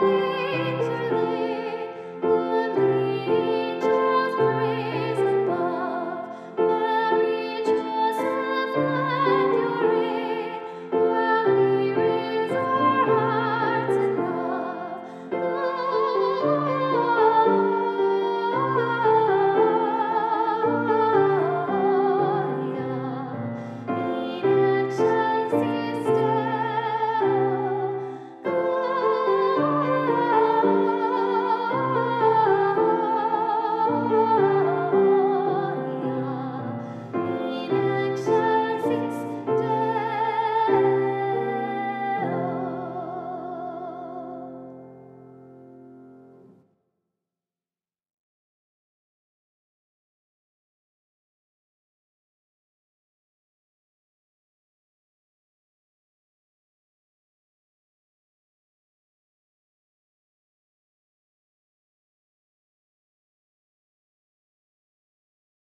wings